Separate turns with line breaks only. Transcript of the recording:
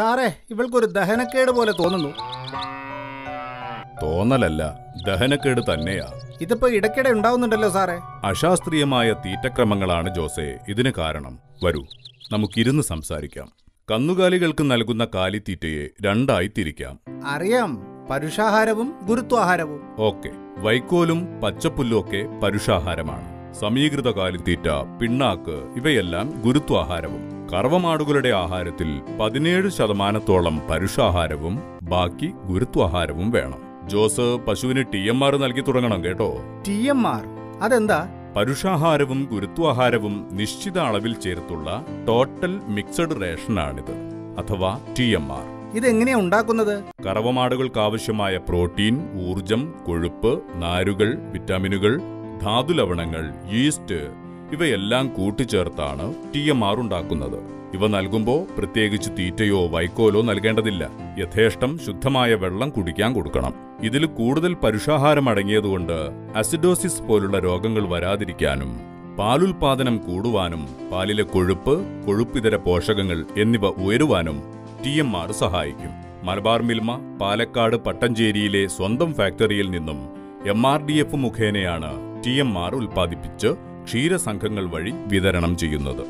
സാറേ ഇവൾക്കൊരു ദഹനക്കേട് പോലെ തോന്നുന്നു.
തോന്നലല്ല ദഹനക്കേട് തന്നെയാ.
ഇതിപ്പോ ഇടയ്ക്കിടെ ഉണ്ടാവുന്നുണ്ടല്ലോ സാറേ.
അശാസ്ത്രീയമായ തീറ്റക്രമങ്ങളാണ് ജോസെ ഇതിന് കാരണം. വരൂ നമുക്കിരുന്ന് സംസാരിക്കാം. കന്നുകാലികൾക്ക് നൽകുന്ന കാലിത്തീറ്റയെ രണ്ടായി തിരിക്കാം.
അറിയാം പരുഷാഹാരവും ഗുരുത്വാഹാരവും.
ഓക്കെ വൈക്കോലും പച്ചപ്പുല്ലും ഒക്കെ പരുഷാഹാരമാണ്. സമീകൃത കാലിത്തീറ്റ പിണ്ണാക്ക് ഇവയെല്ലാം ഗുരുത്വാഹാരവും. കറവമാടുകളുടെ ആഹാരത്തിൽ പതിനേഴ് ശതമാനത്തോളം പരുഷാഹാരവും ബാക്കി ഗുരുത്വാഹാരവും വേണം. ജോസ് പശുവിന് ടി എം ആർ നൽകി തുടങ്ങണം കേട്ടോ.
T M R? അതെന്താ?
പരുഷാഹാരവും ഗുരുത്വാഹാരവും നിശ്ചിത അളവിൽ ചേർത്തുള്ള ടോട്ടൽ മിക്സഡ് റേഷനാണിത്. അഥവാ ടി എം ആർ.
ഇതെങ്ങനെയാ ഉണ്ടാക്കുന്നത്?
കറവമാടുകൾക്ക് ആവശ്യമായ പ്രോട്ടീൻ ഊർജം കൊഴുപ്പ് നാരുകൾ വിറ്റാമിനുകൾ ധാതുലവണങ്ങൾ ഈസ്റ്റ് ഇവയെല്ലാം കൂട്ടിച്ചേർത്താണ് ടി എം ആർ ഉണ്ടാക്കുന്നത്. ഇവ നൽകുമ്പോൾ പ്രത്യേകിച്ച് തീറ്റയോ വൈക്കോലോ നൽകേണ്ടതില്ല. യഥേഷ്ടം ശുദ്ധമായ വെള്ളം കുടിക്കാൻ കൊടുക്കണം. ഇതിൽ കൂടുതൽ പരുഷാഹാരം അടങ്ങിയതുകൊണ്ട് അസിഡോസിസ് പോലുള്ള രോഗങ്ങൾ വരാതിരിക്കാനും പാലുൽപാദനം കൂടുവാനും പാലിലെ കൊഴുപ്പ് കൊഴുപ്പിതര പോഷകങ്ങൾ എന്നിവ ഉയരുവാനും ടി എം ആർ സഹായിക്കും. മലബാർ മിൽമ പാലക്കാട് പട്ടഞ്ചേരിയിലെ സ്വന്തം ഫാക്ടറിയിൽ നിന്നും എം ആർ ഡി എഫ് മുഖേനയാണ് ടി എം ആർ ഉൽപ്പാദിപ്പിച്ച് ക്ഷീരസംഘങ്ങൾ വഴി വിതരണം ചെയ്യുന്നത്